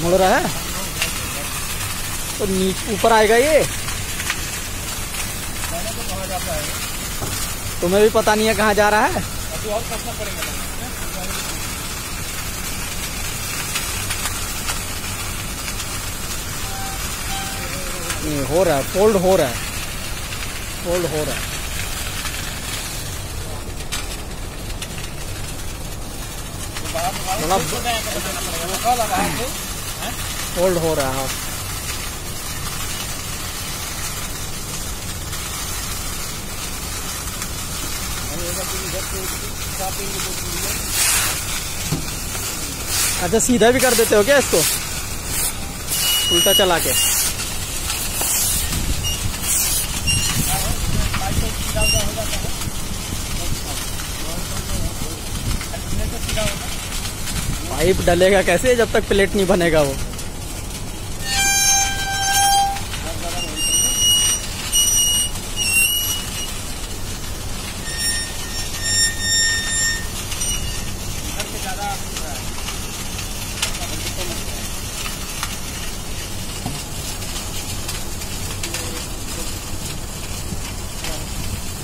मुड़ रहा है? तो नीचे ऊपर आएगा ये। तुम्हें भी पता नहीं है कहाँ जा रहा है। नहीं हो रहा है फोल्ड हो रहा है। फोल्ड हो रहा है। थोड़ा फोल्ड हो रहा है। अच्छा सीधा भी कर देते हो क्या इसको? उल्टा चला के। पाइप डलेगा कैसे? जब तक प्लेट नहीं बनेगा वो।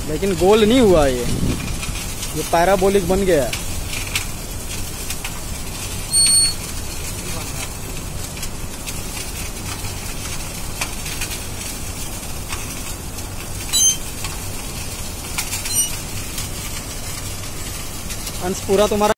लेकिन गोल नहीं हुआ ये। ये पैराबोलिक बन गया। अंश पूरा तुम्हारा